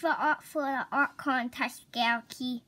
For art for the art contest, Galkey.